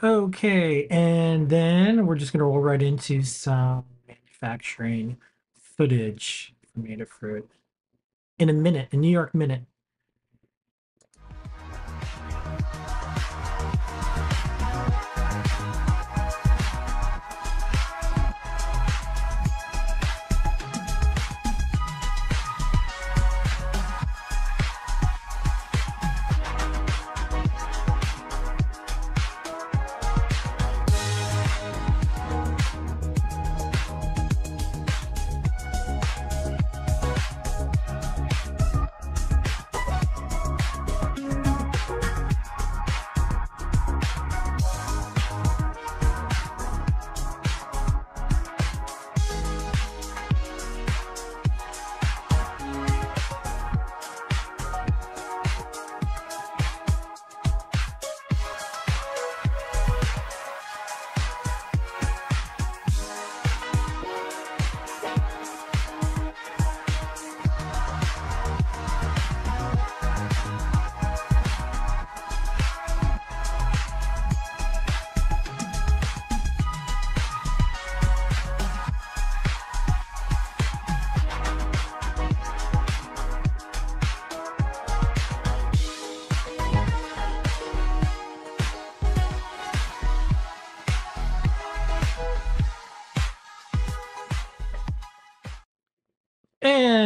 Okay, and then we're just going to roll right into some manufacturing footage from Adafruit in a minute, a New York minute.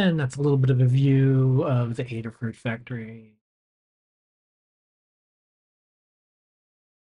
And that's a little bit of a view of the Adafruit factory.